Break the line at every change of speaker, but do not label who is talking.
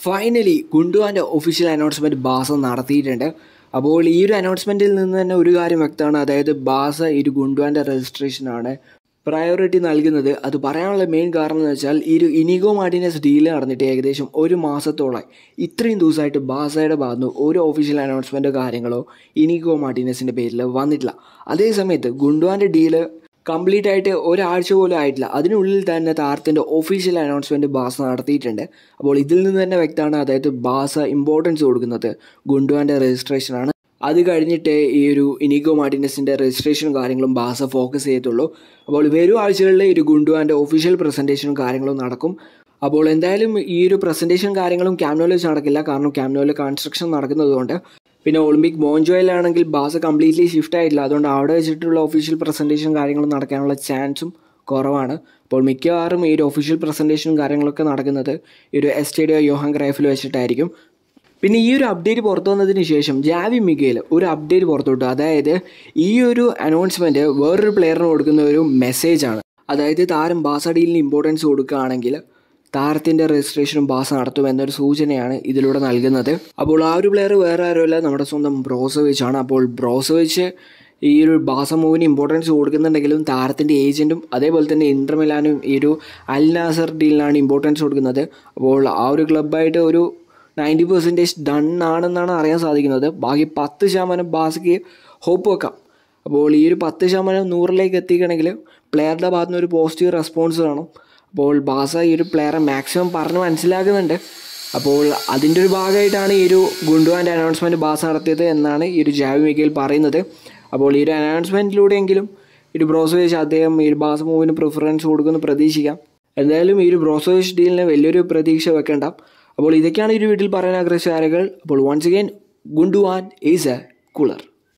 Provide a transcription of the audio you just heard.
Finally ഗുണ്ടുവാന്റെ official announcement ബാസ നടത്തിയിട്ടുണ്ട്. അപ്പോൾ ഈ ഒരു അനൗൺസ്മെന്റിൽ നിന്ന് തന്നെ ഒരു കാര്യം വ്യക്തമാണ്. അതായത് ബാസ ഈ ഒരു ഗുണ്ടുവാന്റെ രജിസ്ട്രേഷനാണ് പ്രയോറിറ്റി നൽകുന്നത്. അത് പറയാനുള്ള മെയിൻ കാരണം എന്ന് വെച്ചാൽ ഈ ഒരു ഇനിഗോ മാർട്ടിനസ് ഡീൽ നടന്നിട്ട് ഏകദേശം ഒരു മാസത്തോളമായി ഇത്രയും ദിവസമായിട്ട് ബാസയുടെ ഭാഗത്തുനിന്ന് ഒരു ഒഫീഷ്യൽ അനൗൺസ്മെന്റോ കാര്യങ്ങളോ ഇനിഗോ മാർട്ടിനസിന്റെ പേരിൽ വന്നിട്ടില്ല. അതേസമയത്ത് ഗുണ്ടുവാന്റെ ഡീൽ കംപ്ലീറ്റ് ആയിട്ട് ഒരാഴ്ച പോലും ആയിട്ടില്ല. അതിനുള്ളിൽ തന്നെ താരത്തിന്റെ ഒഫീഷ്യൽ അനൗൺസ്മെന്റ് ബാസ നടത്തിയിട്ടുണ്ട്. അപ്പോൾ ഇതിൽ നിന്ന് തന്നെ വ്യക്തമാണ് അതായത് ബാസ ഇമ്പോർട്ടൻസ് കൊടുക്കുന്നത് ഗുണ്ടുവാന്റെ രജിസ്ട്രേഷനാണ് അത് കഴിഞ്ഞിട്ട് ഈ ഒരു ഇനിഗോ മാർട്ടിനസിന്റെ രജിസ്ട്രേഷനും കാര്യങ്ങളും ബാസ ഫോക്കസ് ചെയ്യത്തുള്ളൂ. അപ്പോൾ വരും ആഴ്ചകളിൽ ഒരു ഗുണ്ടുവാന്റെ ഒഫീഷ്യൽ പ്രസന്റേഷനും കാര്യങ്ങളും നടക്കും. അപ്പോൾ എന്തായാലും ഈ ഒരു പ്രസന്റേഷൻ കാര്യങ്ങളും ക്യാമ്നോയിൽ വെച്ച് നടക്കില്ല. കാരണം ക്യാമ്നോയിൽ കൺസ്ട്രക്ഷൻ നടക്കുന്നതുകൊണ്ട് പിന്നെ ഒളിമ്പിക് മോഞ്ചോയിലാണെങ്കിൽ ബാസ കംപ്ലീറ്റ്ലി ഷിഫ്റ്റ് ആയിട്ടില്ല. അതുകൊണ്ട് അവിടെ വെച്ചിട്ടുള്ള ഒഫീഷ്യൽ പ്രസന്റേഷൻ കാര്യങ്ങളും നടക്കാനുള്ള ചാൻസും കുറവാണ്. അപ്പോൾ മിക്കവാറും ഈ ഒരു ഒഫീഷ്യൽ പ്രസന്റേഷനും കാര്യങ്ങളൊക്കെ നടക്കുന്നത് ഈ ഒരു എസ്റ്റേഡിയോ യോഹാൻ ഗ്രൈഫിൽ വെച്ചിട്ടായിരിക്കും. പിന്നെ ഈ ഒരു അപ്ഡേറ്റ് പുറത്തു വന്നതിന് ശേഷം ജാവി മിഗേൽ ഒരു അപ്ഡേറ്റ് പുറത്തുവിട്ടു അതായത് ഈ ഒരു അനൗൺസ്മെന്റ് വേറൊരു പ്ലെയറിന് കൊടുക്കുന്ന ഒരു മെസ്സേജാണ് അതായത് താരം ബാസ ഇമ്പോർട്ടൻസ് കൊടുക്കുകയാണെങ്കിൽ താരത്തിന്റെ രജിസ്ട്രേഷനും ബാസ നടത്തും എന്നൊരു സൂചനയാണ് ഇതിലൂടെ നൽകുന്നത്. അപ്പോൾ ആ ഒരു പ്ലെയർ വേറെ ആരുമല്ല നമ്മുടെ സ്വന്തം ബ്രോസോവിച്ച് ആണ്. അപ്പോൾ ബ്രോസോവിച്ച് ഈ ഒരു ബാസ മൂവിന് ഇമ്പോർട്ടൻസ് കൊടുക്കുന്നുണ്ടെങ്കിലും താരത്തിന്റെ ഏജന്റും അതേപോലെ തന്നെ ഇന്റർമിലാനും ഈ ഒരു അൽ നാസർ ഡീലിനാണ് ഇമ്പോർട്ടൻസ് കൊടുക്കുന്നത്. അപ്പോൾ ആ ഒരു ക്ലബ്ബായിട്ട് ഒരു നയന്റി പെർസെന്റേജ് ഡൺ ആണെന്നാണ് അറിയാൻ സാധിക്കുന്നത്. ബാക്കി പത്ത് ശതമാനം ബാസയ്ക്ക് ഹോപ്പ് വെക്കാം. അപ്പോൾ ഈ ഒരു പത്ത് ശതമാനം നൂറിലേക്ക് എത്തിക്കണമെങ്കിൽ പ്ലെയറുടെ ഭാഗത്തുനിന്ന് ഒരു പോസിറ്റീവ് റെസ്പോൺസ് വേണം. അപ്പോൾ ബാസ ഈ ഒരു പ്ലെയറെ മാക്സിമം പറഞ്ഞ് മനസ്സിലാക്കുന്നുണ്ട്. അപ്പോൾ അതിന്റെ ഒരു ഭാഗമായിട്ടാണ് ഈ ഒരു ഗുണ്ടുവാന്റെ അനൗൺസ്മെന്റ് ബാസ നടത്തിയത് എന്നാണ് ഈ ഒരു ജാവി മിക്കയിൽ പറയുന്നത്. അപ്പോൾ ഈ ഒരു അനൗൺസ്മെന്റിലൂടെയെങ്കിലും ഈ ഒരു ബ്രോസോവേജ് അദ്ദേഹം ഈ ഒരു ബാസ മൂവിന് പ്രിഫറൻസ് കൊടുക്കുമെന്ന് പ്രതീക്ഷിക്കാം. എന്തായാലും ഈ ഒരു ബ്രോസോവേജ് ഡീലിന് വലിയൊരു പ്രതീക്ഷ വെക്കേണ്ട. അപ്പോൾ ഇതൊക്കെയാണ് ഈ ഒരു വീട്ടിൽ പറയാൻ ആഗ്രഹിച്ച കാര്യങ്ങൾ. അപ്പോൾ വൺസ് അഗെയിൻ ഗുണ്ടുവാൻ ഈസ് എ കൂളർ